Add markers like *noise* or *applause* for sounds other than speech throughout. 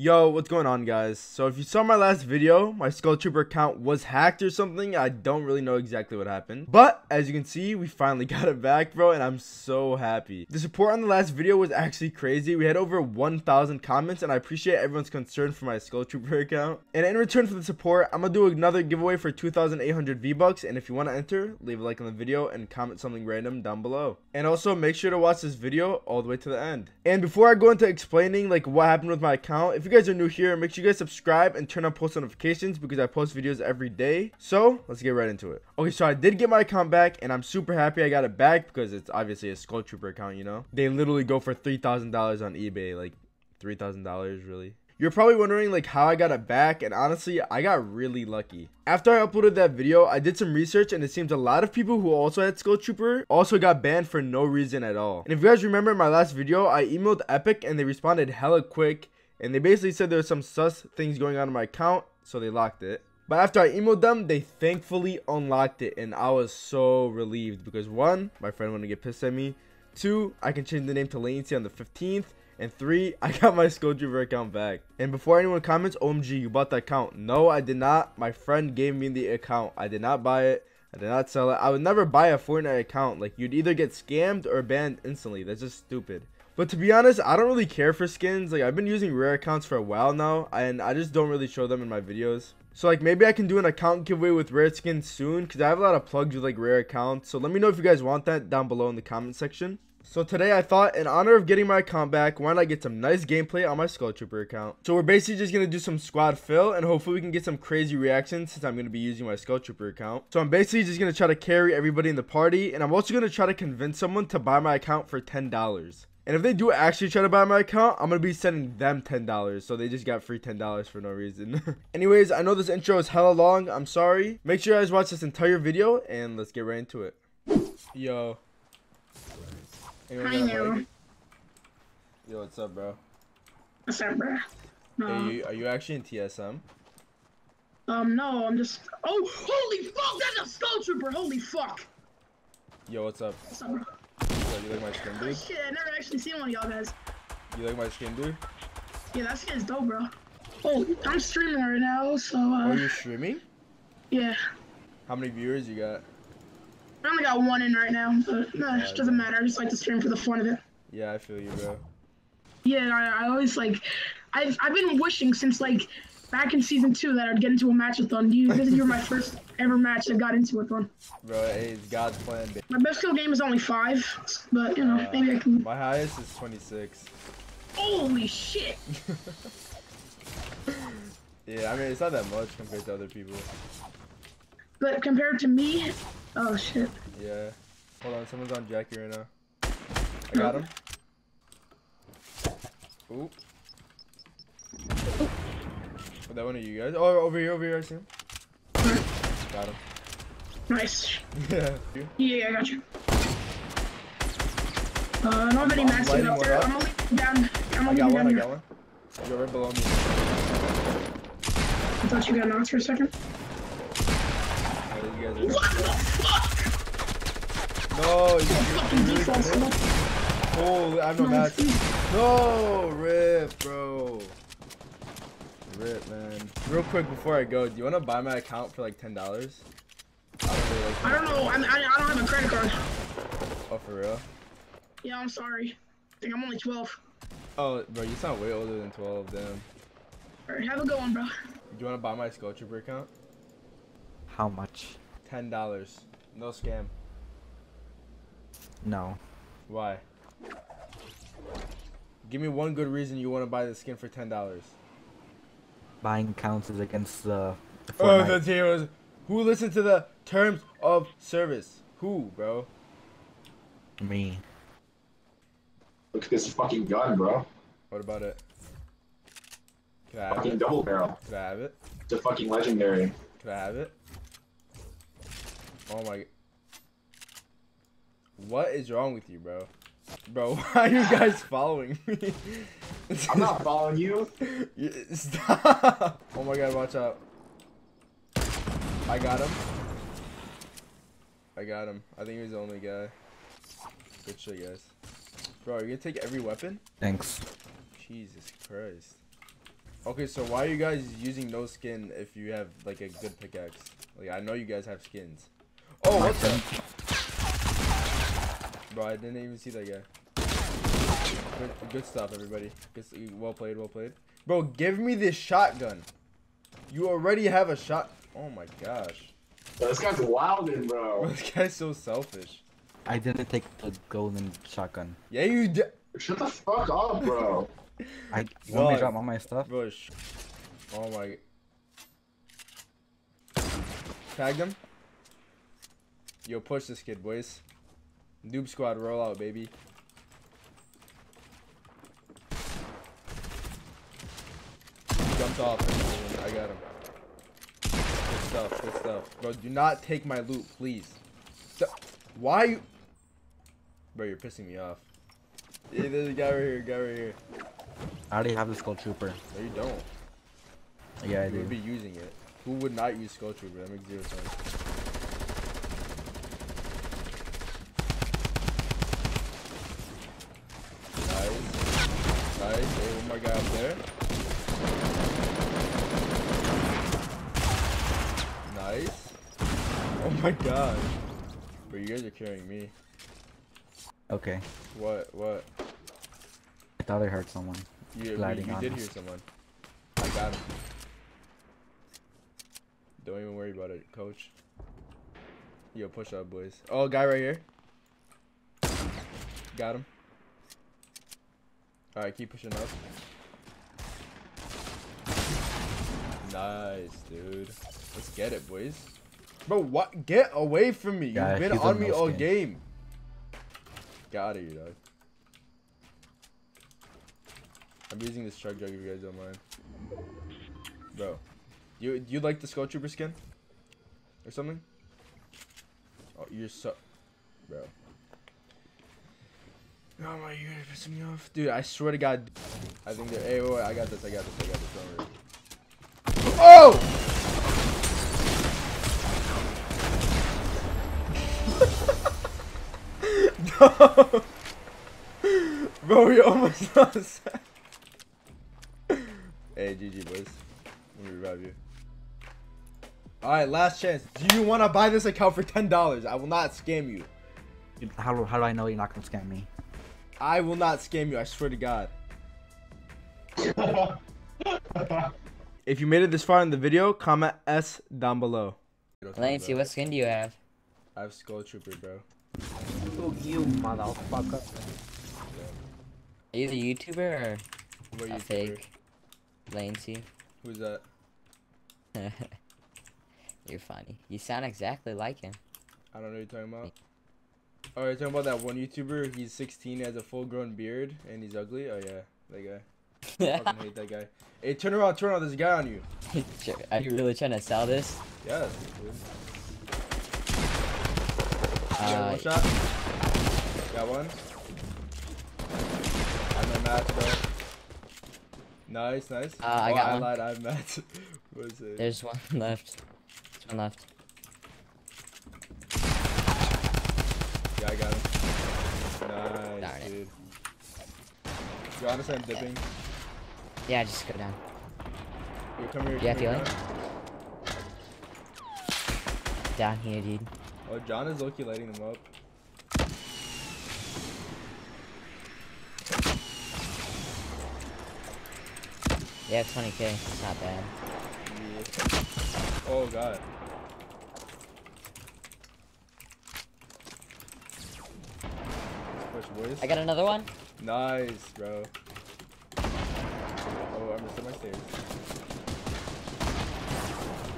Yo, what's going on guys? So if you saw my last video, my Skull Trooper account was hacked or something. I don't really know exactly what happened. But as you can see, we finally *laughs* got it back, bro, and I'm so happy. The support on the last video was actually crazy. We had over 1,000 comments, and I appreciate everyone's concern for my Skull Trooper *laughs* account. And in return for the support, I'm gonna do another giveaway for 2,800 V-Bucks, and if you want to enter, leave a like on the video and comment something random down below. And also, make sure to watch this video all the way to the end. And before I go into explaining like what happened with my account, if you guys are new here, make sure you guys subscribe and turn on post notifications because I post videos every day. So let's get right into it. Okay, so I did get my account back and I'm super happy I got it back because it's obviously a Skull Trooper account, you know? They literally go for $3,000 on eBay, like $3,000 really. You're probably wondering like how I got it back and honestly I got really lucky. After I uploaded that video I did some research and it seems a lot of people who also had Skull Trooper also got banned for no reason at all. And if you guys remember my last video I emailed Epic and they responded hella quick and they basically said there some sus things going on in my account, so they locked it. But after I emailed them, they thankfully unlocked it, and I was so relieved because one, my friend to get pissed at me. Two, I can change the name to Latenci on the 15th. And three, *laughs* I got my Skull Trooper account back. And before anyone comments, OMG, you bought the account. No, I did not. My friend gave me the account. I did not buy it. I did not sell it. I would never buy a Fortnite account. Like, you'd either get scammed or banned instantly. That's just stupid. But to be honest, I don't really care for skins. Like, I've been using rare accounts for a while now, and I just don't really show them in my videos. So, like, maybe I can do an account giveaway with rare skins soon, because I have a lot of plugs with, like, rare accounts. So let me know if you guys want that down below in the comment section. So today I thought in honor of getting my account back, why not get some nice gameplay on my Skull Trooper account. So we're basically just going to do some squad fill and hopefully we can get some crazy reactions since I'm going to be using my Skull Trooper account. So I'm basically just going to try to carry everybody in the party and I'm also going to try to convince someone to buy my account for $10. And if they do actually try to buy my account, I'm going to be sending them $10. So they just got free $10 for no reason. *laughs* Anyways, I know this intro is hella long. I'm sorry. Make sure you guys watch this entire video and let's get right into it. Yo. Anyone Hi, Yo, what's up, bro? What's up, bro? No. Hey, you, are you actually in TSM? Um, no, I'm just. Oh, holy fuck! That's a skull trooper! Holy fuck! Yo, what's up? What's up, bro? You like my skin, dude? Oh, shit, I never actually seen one of y'all guys. You like my skin, dude? Yeah, that skin is dope, bro. Oh, I'm streaming right now, so, uh... Oh, you're streaming? Yeah. How many viewers you got? I only got one in right now, but no, it doesn't matter. I just like to stream for the fun of it. Yeah, I feel you, bro. Yeah, I, I always, like... I've, I've been wishing since, like, back in season two that I'd get into a match with. You, this is your my first ever match I got into with one. Bro, it's God's plan. Baby. My best kill game is only five, but you know, uh, maybe I can. My highest is 26. Holy shit! *laughs* yeah, I mean it's not that much compared to other people. But compared to me, oh shit. Yeah. Hold on, someone's on Jackie right now. I got him. Ooh. Oh, that one of you guys? Oh, over here, over here, I see him. Got him. Nice. *laughs* yeah. Yeah, I got you. Uh, I don't have any maxing up there. I'm only down. I'm only I got down one, here. I got one. You're right below me. I thought you got knocked for a second. Oh, what the fuck? No, you, you, you really Holy, I have no match. No, rip, bro. Rip, man. Real quick before I go, do you want to buy my account for like ten dollars? I, I don't know. I, mean, I, I don't have a credit card. Oh, for real? Yeah, I'm sorry. I think I'm only 12. Oh, bro, you sound way older than 12, damn. Alright, have a good one, bro. Do you want to buy my Skull Trooper account? How much? Ten dollars. No scam. No. Why? Give me one good reason you want to buy the skin for ten dollars buying counters against the. the oh, the heroes. Who listen to the terms of service? Who, bro? Me. Look at this fucking gun, bro. What about it? Can I have fucking it? double barrel. Can I have it? It's a fucking legendary. Can I have it? Oh my. What is wrong with you, bro? Bro, *laughs* why are you guys following me? *laughs* *laughs* I'm not following you. *laughs* Stop. Oh my god, watch out. I got him. I got him. I think he was the only guy. Good shit, guys. Bro, are you gonna take every weapon? Thanks. Jesus Christ. Okay, so why are you guys using no skin if you have like a good pickaxe? Like I know you guys have skins. Oh, what the? Bro, I didn't even see that guy. Good, good stuff, everybody. Good, uh, well played, well played. Bro, give me this shotgun. You already have a shot. Oh my gosh. This guy's wilding, Bro, bro. *laughs* this guy's so selfish. I didn't take the golden shotgun. Yeah, you did. Shut the fuck up, bro. *laughs* I you want me to drop all my stuff? Bro, sh- oh my. Tag him. Yo, push this kid, boys. Noob squad, roll out, baby. Jumped off. I got him. Good stuff, good stuff. Bro, do not take my loot, please. St- Why you... Bro, you're pissing me off. Yeah, there's a guy right here, guy right here. I already have the skull trooper. No, you don't. Yeah, I you do. would be using it. Who would not use Skull Trooper? That makes zero sense. Nice. Nice. One more guy up there. Nice. Oh my god. But you guys are carrying me. Okay. What? What? I thought I heard someone. You, you, Gliding you on did us. hear someone. I got him. Don't even worry about it, coach. Yo, push up, boys. Oh, guy right here. Got him. Alright, keep pushing up. Nice, dude. Let's get it, boys. Bro, what? Get away from me. You've been on me all skin. game. Get out of here, dog. I'm using this chug jug if you guys don't mind. Bro. You you like the Skull Trooper skin? Or something? Oh, you're so... Bro. Oh my, you're pissing me off. Dude, I swear to God. I think they're... Hey, wait, wait, I got this, I got this, I got this. Don't worry. Oh! No! Bro, we almost *laughs* lost. hey, GG, boys. Let me revive you. Alright, last chance. Do you want to buy this account for $10? I will not scam you. You- How, do- how do I know you're not gonna scam me? I will not scam you, I swear to God. *laughs* If you made it this far in the video, comment S down below. Lancey, what skin do you have? I have Skull Trooper, bro. You motherfucker. Are you the YouTuber or What a you fake Lancey? Who's that? *laughs* You're funny. You sound exactly like him. I don't know what you're talking about. Oh, you're talking about that one YouTuber? He's 16, has a full grown beard, and he's ugly? Oh, yeah. That guy. *laughs* I fucking hate that guy. Hey, turn around, turn around. There's a guy on you. *laughs* Are you really trying to sell this? Yes, dude. Got Uh, one shot. Got one. I'm a match, bro. Nice, nice. Uh, I oh, got I one. lied. I'm match. *laughs* what is it? there's one *laughs* left. There's one left. Yeah, I got him. Nice, Darn dude. You honestly, I'm dipping. Yeah, just go down. You come here. Yeah, here, feeling? Down here, dude. Oh, John is Loki lighting them up. Yeah, 20k. It's not bad. Yeah. Oh god. Push boys. I got another one. Nice, bro. Oh, I'm missing my stairs.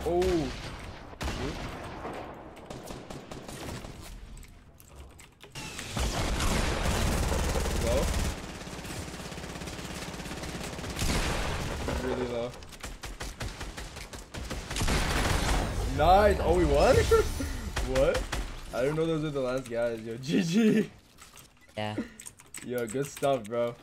Oh. Nice. Oh, we won? *laughs* what? I didn't know those were the last guys. Yo, GG. Yeah. Yo, good stuff, bro.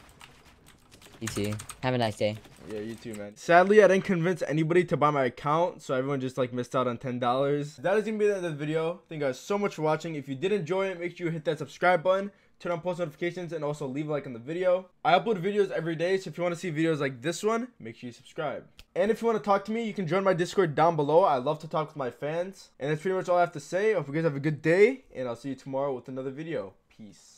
You too. Have a nice day. Yeah, you too, man. Sadly, I didn't convince anybody to buy my account, so everyone just like missed out on ten dollars. That is gonna be the end of the video. Thank you guys so much for watching. If you did enjoy it, make sure you hit that subscribe button. Turn on post notifications, and also leave a like on the video. I upload videos every day, so if you want to see videos like this one, make sure you subscribe. And if you want to talk to me, you can join my Discord down below. I love to talk with my fans. And that's pretty much all I have to say. I hope you guys have a good day, and I'll see you tomorrow with another video. Peace.